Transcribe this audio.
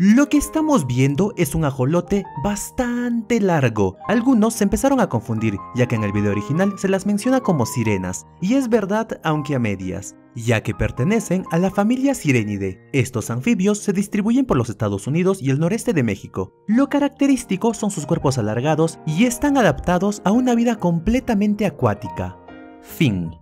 Lo que estamos viendo es un ajolote bastante largo. Algunos se empezaron a confundir, ya que en el video original se las menciona como sirenas, y es verdad aunque a medias, ya que pertenecen a la familia Sirenidae. Estos anfibios se distribuyen por los Estados Unidos y el noreste de México. Lo característico son sus cuerpos alargados y están adaptados a una vida completamente acuática. Fin.